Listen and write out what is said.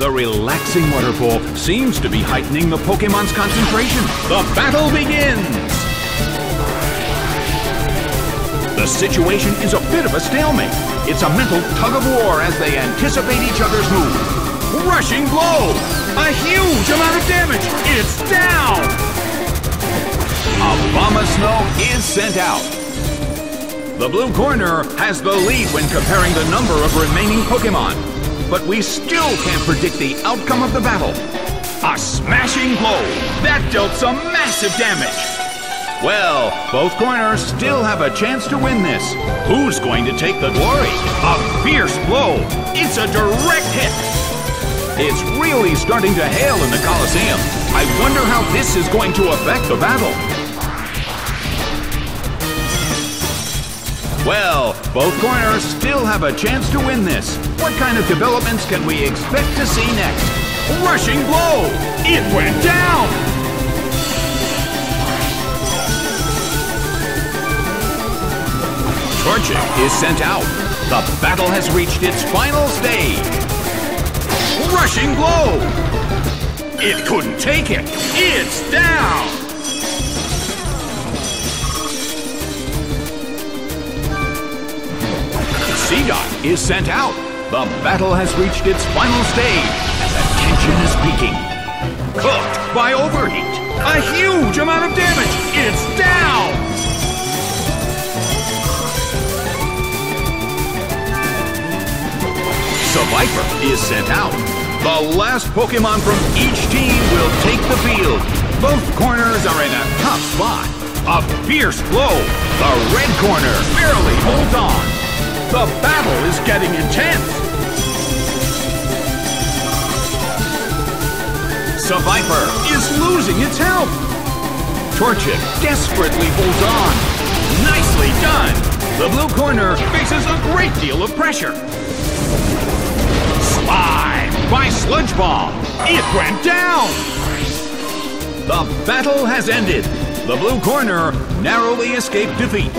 The relaxing waterfall seems to be heightening the Pokemon's concentration. The battle begins! The situation is a bit of a stalemate. It's a mental tug of war as they anticipate each other's move. Rushing blow! A huge amount of damage! It's down! Abomasnow is sent out. The blue corner has the lead when comparing the number of remaining Pokemon but we still can't predict the outcome of the battle. A smashing blow! That dealt some massive damage! Well, both corners still have a chance to win this. Who's going to take the glory? A fierce blow! It's a direct hit! It's really starting to hail in the Coliseum. I wonder how this is going to affect the battle. Well, both corners still have a chance to win this. What kind of developments can we expect to see next? Rushing blow! It went down! Torchic is sent out. The battle has reached its final stage. Rushing blow! It couldn't take it. It's down! Seedot is sent out. The battle has reached its final stage, and the tension is peaking. Cooked by overheat. A huge amount of damage. It's down! Seviper is sent out. The last Pokemon from each team will take the field. Both corners are in a tough spot. A fierce blow. The red corner barely holds on. The battle is getting intense! Seviper is losing its health! Torchic desperately holds on! Nicely done! The blue corner faces a great deal of pressure! Slime by Sludge Bomb! It went down! The battle has ended! The blue corner narrowly escaped defeat.